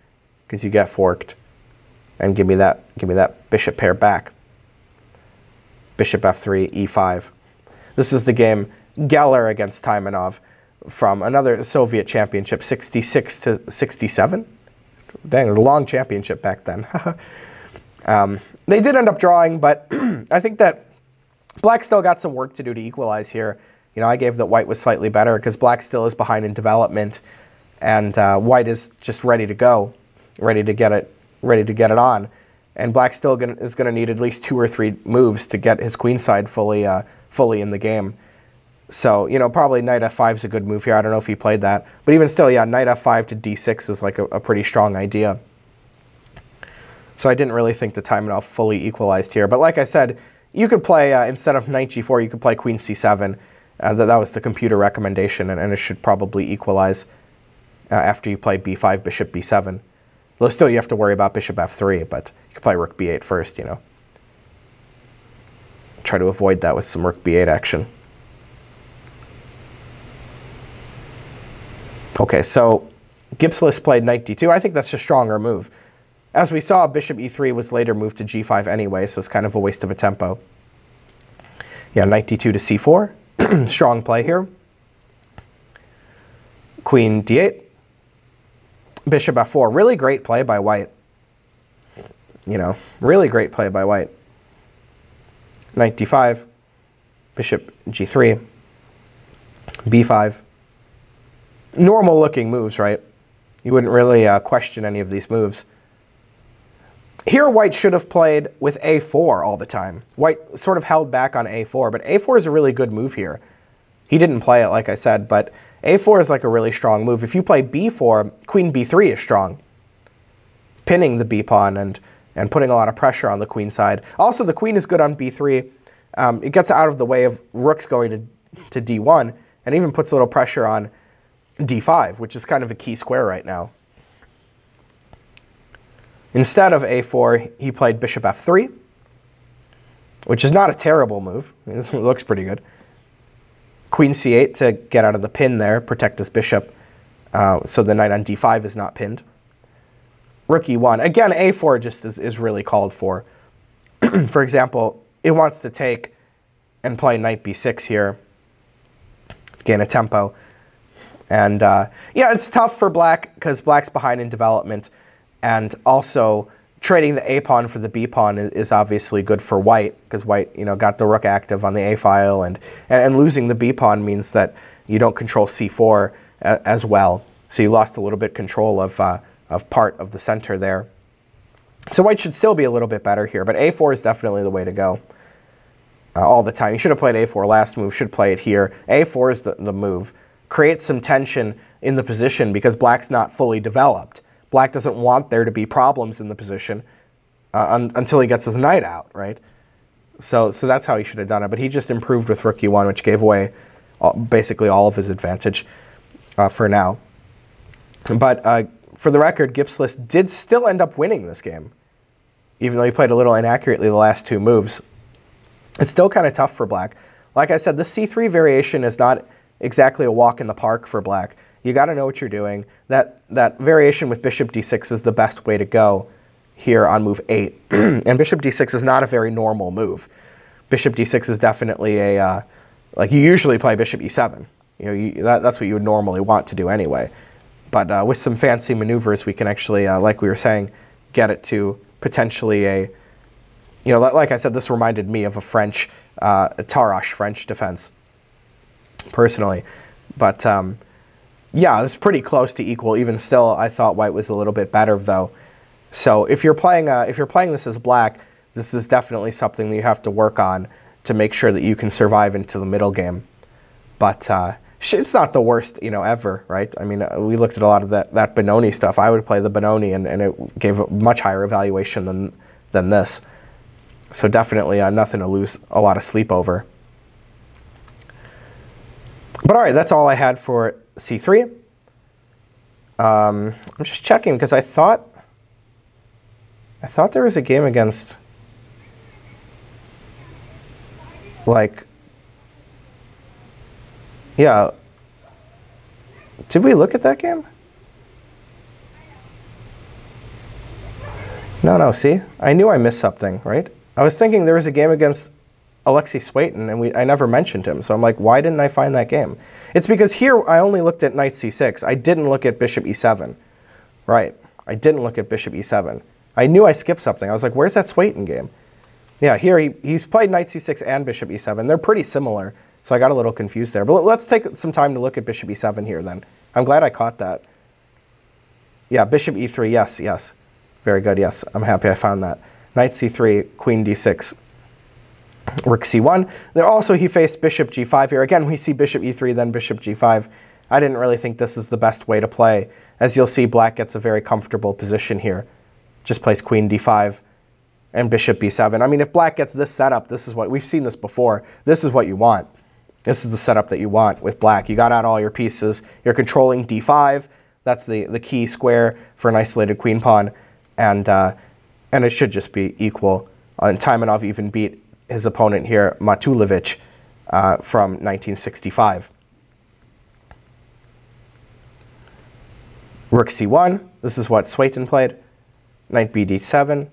because you get forked. And give me that, give me that bishop pair back. Bishop f3, e5. This is the game Geller against Taimanov from another Soviet championship, 66 to 67. Dang, a long championship back then. um, they did end up drawing, but I think that Black still got some work to do to equalize here. You know, I gave that White was slightly better because Black still is behind in development, and uh, White is just ready to go, ready to get it, ready to get it on. And Black still gonna, is going to need at least two or three moves to get his queen side fully uh, fully in the game. So, you know, probably knight f5 is a good move here. I don't know if he played that. But even still, yeah, knight f5 to d6 is like a, a pretty strong idea. So I didn't really think the Taimanov fully equalized here. But like I said, you could play, uh, instead of knight g4, you could play queen c7. Uh, that, that was the computer recommendation, and, and it should probably equalize uh, after you play b5, bishop b7. Though still you have to worry about bishop f3, but you could play rook b8 first, you know try to avoid that with some rook b8 action. Okay, so Gipslis played knight d2. I think that's a stronger move. As we saw, bishop e3 was later moved to g5 anyway, so it's kind of a waste of a tempo. Yeah, knight d2 to c4. Strong play here. Queen d8. Bishop f4. Really great play by white. You know, really great play by white knight d5, bishop g3, b5. Normal looking moves, right? You wouldn't really uh, question any of these moves. Here, white should have played with a4 all the time. White sort of held back on a4, but a4 is a really good move here. He didn't play it, like I said, but a4 is like a really strong move. If you play b4, queen b3 is strong, pinning the b pawn and and putting a lot of pressure on the queen side. Also, the queen is good on b3. Um, it gets out of the way of rooks going to, to d1 and even puts a little pressure on d5, which is kind of a key square right now. Instead of a4, he played bishop f3, which is not a terrible move. It looks pretty good. Queen c8 to get out of the pin there, protect his bishop, uh, so the knight on d5 is not pinned. Rook e1. Again, a4 just is, is really called for. for example, it wants to take and play knight b6 here, gain a tempo. And uh, yeah, it's tough for black because black's behind in development. And also, trading the a pawn for the b pawn is, is obviously good for white because white you know got the rook active on the a file and, and, and losing the b pawn means that you don't control c4 a, as well so you lost a little bit control of uh, of part of the center there. So white should still be a little bit better here, but a4 is definitely the way to go uh, all the time. You should have played a4 last move, should play it here. a4 is the, the move. Create some tension in the position because black's not fully developed. Black doesn't want there to be problems in the position uh, un until he gets his knight out, right? So, so that's how he should have done it. But he just improved with rook e1, which gave away all, basically all of his advantage uh, for now. But uh, for the record, Gipslis did still end up winning this game, even though he played a little inaccurately the last two moves. It's still kind of tough for black. Like I said, the c3 variation is not exactly a walk in the park for black. You got to know what you're doing. That, that variation with bishop d6 is the best way to go. here on move 8. and bishop d6 is not a very normal move. Bishop d6 is definitely a, uh, like you usually play bishop e7. You know, you, that, that's what you would normally want to do anyway. But uh, with some fancy maneuvers, we can actually, uh, like we were saying, get it to potentially a, you know, like I said, this reminded me of a French, uh, Tarrasch French defense, personally. But um, yeah, it's pretty close to equal. Even still, I thought white was a little bit better though. So if you're playing, uh, if you're playing this as black, this is definitely something that you have to work on to make sure that you can survive into the middle game. But uh, it's not the worst, you know, ever, right? I mean, uh, we looked at a lot of that, that Benoni stuff. I would play the Benoni, and, and it gave a much higher evaluation than, than this. So definitely uh, nothing to lose a lot of sleep over. But all right, that's all I had for C3. Um, I'm just checking because I thought I thought there was a game against like yeah. Did we look at that game? No, no, see? I knew I missed something, right? I was thinking there was a game against Alexei Suetin, and we, I never mentioned him. So I'm like, why didn't I find that game? It's because here I only looked at knight c6. I didn't look at bishop e7. Right. I didn't look at bishop e7. I knew I skipped something. I was like, where's that Suetin game? Yeah, here he, he's played knight c6 and bishop e7. They're pretty similar, so I got a little confused there. But let's take some time to look at bishop e7 here then. I'm glad I caught that. Yeah, bishop e3, yes, yes. Very good, yes. I'm happy I found that. Knight c3, queen d6 rook c1. There also he faced bishop g5 here. Again, we see bishop e3, then bishop g5. I didn't really think this is the best way to play. As you'll see, black gets a very comfortable position here. Just plays queen d5 and bishop b7. I mean, if black gets this setup, this is what, we've seen this before, this is what you want. This is the setup that you want with black. You got out all your pieces. You're controlling d5. That's the, the key square for an isolated queen pawn. And, uh, and it should just be equal. On time and Taimanov even beat his opponent here, Matulevich, uh, from 1965. Rook c1, this is what Suetin played. Knight bd7,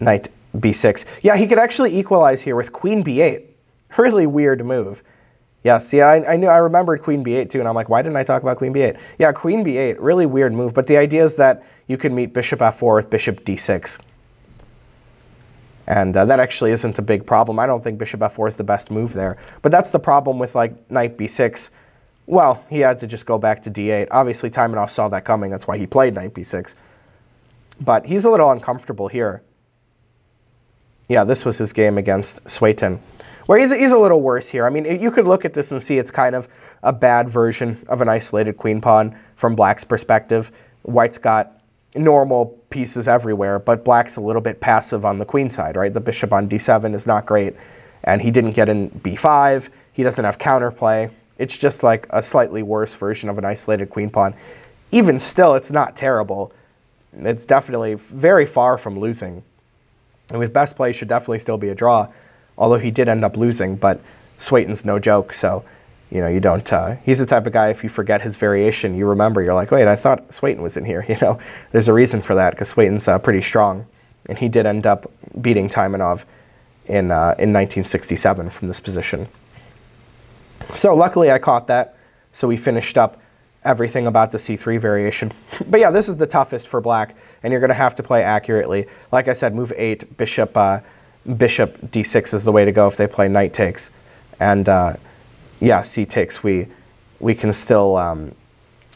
knight b6. Yeah, he could actually equalize here with queen b8. Really weird move. Yeah, I, I, knew I remembered queen b8 too, and I'm like, why didn't I talk about queen b8? Yeah, queen b8, really weird move, but the idea is that you can meet bishop f4 with bishop d6. And uh, that actually isn't a big problem. I don't think bishop f4 is the best move there. But that's the problem with like knight b6. Well, he had to just go back to d8. Obviously, Taimanov saw that coming. That's why he played knight b6. But he's a little uncomfortable here. Yeah, this was his game against Suetin. Where he's, he's a little worse here. I mean, you could look at this and see it's kind of a bad version of an isolated queen pawn from black's perspective. White's got normal pieces everywhere, but black's a little bit passive on the queen side, right? The bishop on d7 is not great, and he didn't get in b5. He doesn't have counterplay. It's just like a slightly worse version of an isolated queen pawn. Even still, it's not terrible. It's definitely very far from losing. And with best play, should definitely still be a draw, although he did end up losing, but Suetin's no joke, so you know, you don't, uh, he's the type of guy, if you forget his variation, you remember, you're like, wait, I thought Suetin was in here, you know. There's a reason for that, because Suetin's uh, pretty strong. And he did end up beating Taimanov in, uh, in 1967 from this position. So luckily I caught that, so we finished up everything about the C3 variation. but yeah, this is the toughest for black, and you're going to have to play accurately. Like I said, move 8, bishop, uh, bishop d6 is the way to go if they play knight takes. And uh, yeah, c takes, we, we can still, um,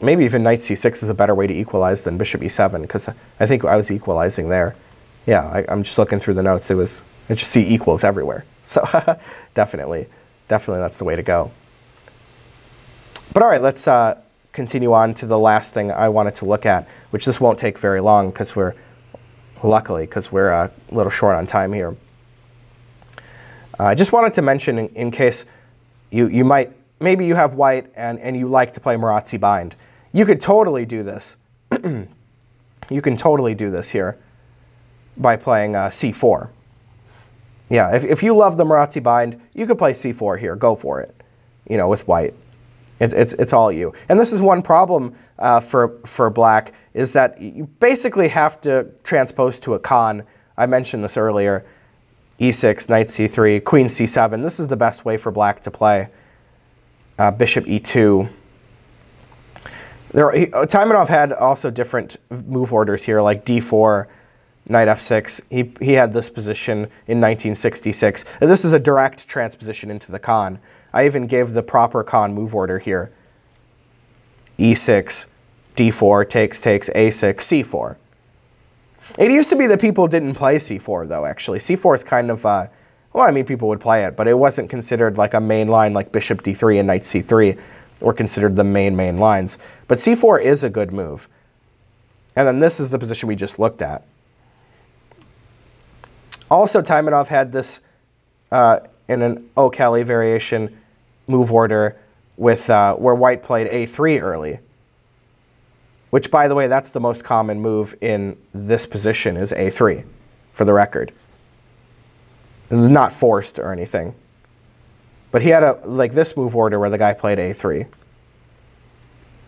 maybe even knight c6 is a better way to equalize than bishop e7, because I think I was equalizing there. Yeah, I, am just looking through the notes. It was, it just c equals everywhere. So definitely, definitely that's the way to go. But all right, let's uh, continue on to the last thing I wanted to look at, which this won't take very long because we're, luckily, because we're uh, a little short on time here. Uh, I just wanted to mention in, in case you, you might, maybe you have white and, and you like to play Maroczy bind. You could totally do this. you can totally do this here by playing uh, c4. Yeah, if, if you love the Maroczy bind, you could play c4 here. Go for it, you know, with white. It, it's, it's all you. And this is one problem uh, for, for black, is that you basically have to transpose to a Kan. I mentioned this earlier. E6, knight c3, queen c7. This is the best way for black to play. Uh, bishop e2. There, he, Taimanov had also different move orders here, like d4, knight f6. He, he had this position in 1966. And this is a direct transposition into the Kan. I even gave the proper Kan move order here. e6, d4, takes, takes, a6, c4. It used to be that people didn't play c4, though, actually. c4 is kind of, uh, well, I mean, people would play it, but it wasn't considered like a main line like bishop d3 and knight c3 were considered the main, main lines. But c4 is a good move. And then this is the position we just looked at. Also, Taimanov had this uh, in an O'Kelly variation move order with uh, where white played a3 early. Which, by the way, that's the most common move in this position is a3, for the record. Not forced or anything. But he had a like this move order where the guy played a3.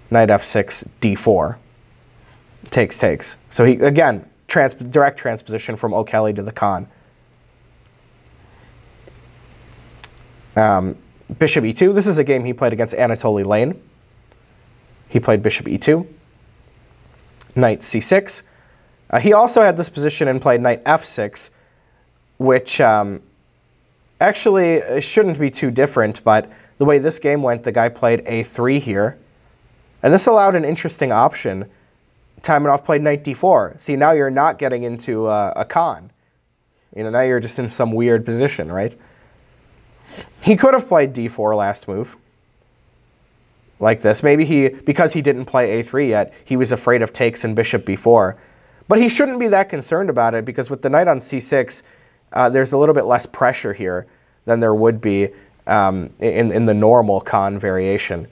Knight f6, d4. Takes, takes. So he, again, trans direct transposition from O'Kelly to the Kan. Um, bishop e2. This is a game he played against Anatoly Lein. He played bishop e2. Knight c6. Uh, he also had this position and played knight f6, which um, actually uh, shouldn't be too different, but the way this game went, the guy played a3 here. And this allowed an interesting option. Taimanov played knight d4. See, now you're not getting into uh, a Kan. You know, now you're just in some weird position, right? He could have played d4 last move, like this. Maybe he, because he didn't play a3 yet, he was afraid of takes and bishop b4. But he shouldn't be that concerned about it because with the knight on c6, uh, there's a little bit less pressure here than there would be um, in, in the normal Kan variation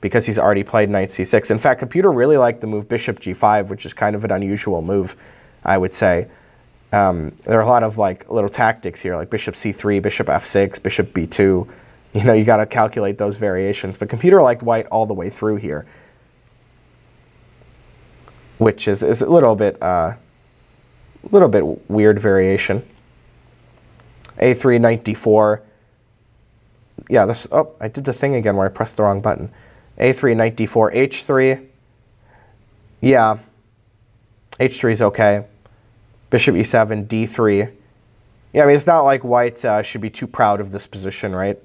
because he's already played knight c6. In fact, computer really liked the move bishop g5, which is kind of an unusual move, I would say. Um, there are a lot of like little tactics here, like bishop c3, bishop f6, bishop b2. You know, you got to calculate those variations. But computer liked white all the way through here, which is, is a little bit, uh, little bit weird variation. a3, knight d4. Yeah, this, oh, I did the thing again where I pressed the wrong button. a3, knight d4, h3. Yeah, h3 is okay. Bishop e7, d3. Yeah, I mean, it's not like white uh, should be too proud of this position, right?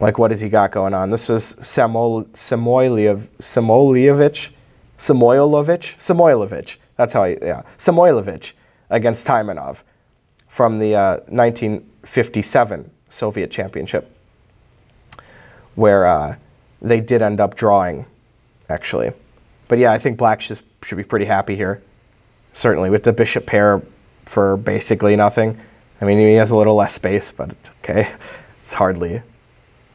Like, what has he got going on? This was Samoil, Samoiliev, Samoilovich, Samoilovich, Samoilovich. That's how I, yeah, Samoilovich against Taimanov from the uh, 1957 Soviet Championship, where uh, they did end up drawing, actually. But yeah, I think black should, should be pretty happy here. Certainly with the bishop pair for basically nothing. I mean, he has a little less space, but it's okay. It's hardly,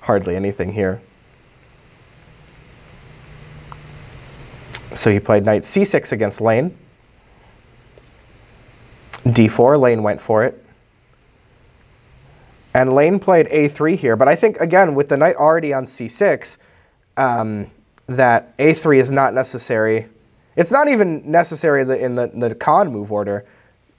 hardly anything here. So he played knight c6 against Lein. d4, Lein went for it. And Lein played a3 here, but I think, again, with the knight already on c6, um, that a3 is not necessary. It's not even necessary in the, the Kan move order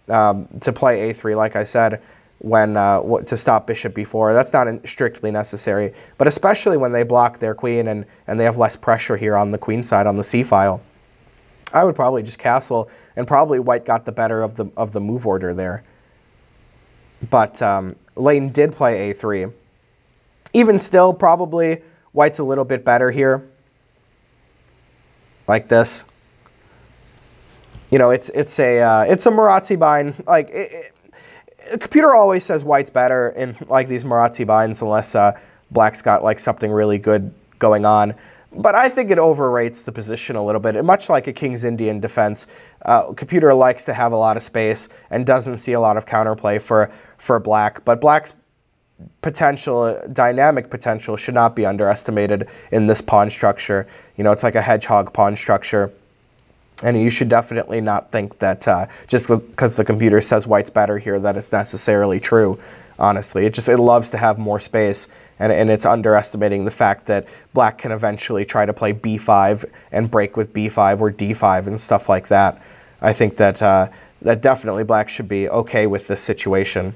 um, to play a3, like I said, when uh, to stop bishop b4. That's not strictly necessary, but especially when they block their queen and, and they have less pressure here on the queen side on the c file. I would probably just castle, and probably white got the better of the, of the move order there. But um, Lein did play a3. Even still, probably white's a little bit better here like this. You know, it's it's a uh, it's a Maroczy bind. Like it, it, computer always says white's better in like these Maroczy binds unless uh, black's got like something really good going on. But I think it overrates the position a little bit. And much like a King's Indian defense, uh, computer likes to have a lot of space and doesn't see a lot of counterplay for for black. But black's potential, dynamic potential should not be underestimated in this pawn structure. You know, it's like a hedgehog pawn structure. And you should definitely not think that uh, just because the computer says white's better here that it's necessarily true, honestly. It just, it loves to have more space and, and it's underestimating the fact that black can eventually try to play b5 and break with b5 or d5 and stuff like that. I think that uh, that definitely black should be okay with this situation.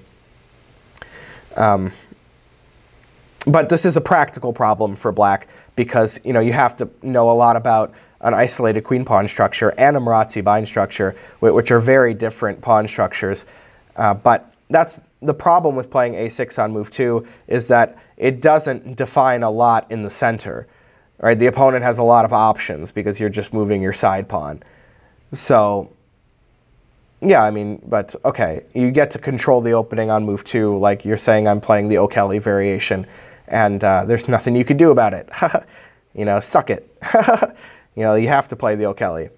Um, but this is a practical problem for black because you know you have to know a lot about an isolated queen pawn structure and a Maroczy bind structure, which are very different pawn structures. Uh, but that's the problem with playing a6 on move 2 is that it doesn't define a lot in the center. Right? The opponent has a lot of options because you're just moving your side pawn. So yeah, I mean, but okay, you get to control the opening on move 2 like you're saying I'm playing the O'Kelly variation and uh, there's nothing you can do about it. you know, suck it. you know, you have to play the O'Kelly.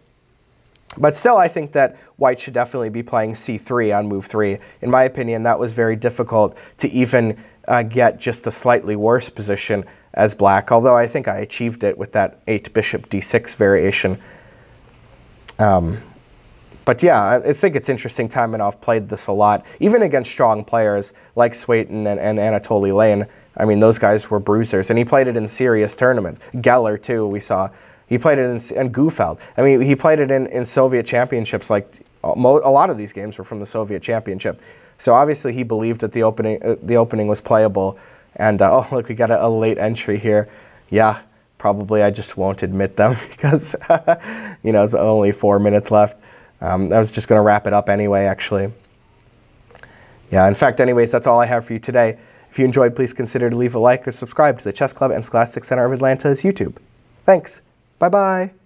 But still, I think that white should definitely be playing c3 on move 3. In my opinion, that was very difficult to even uh, get just a slightly worse position as black, although I think I achieved it with that 8 bishop d6 variation. Um, but yeah, I think it's interesting. Taimanov played this a lot, even against strong players like Suetin and, and Anatoly Lein. I mean, those guys were bruisers, and he played it in serious tournaments. Geller, too, we saw. He played it in, and Gufeld. I mean, he played it in, in Soviet championships. Like a lot of these games were from the Soviet championship. So obviously he believed that the opening uh, the opening was playable. And uh, oh look, we got a, a, late entry here. Yeah, probably I just won't admit them because you know it's only four minutes left. Um, I was just going to wrap it up anyway, actually. Yeah, in fact, anyways, that's all I have for you today. If you enjoyed, please consider to leave a like or subscribe to the Chess Club and Scholastic Center of Atlanta's YouTube. Thanks. 拜拜。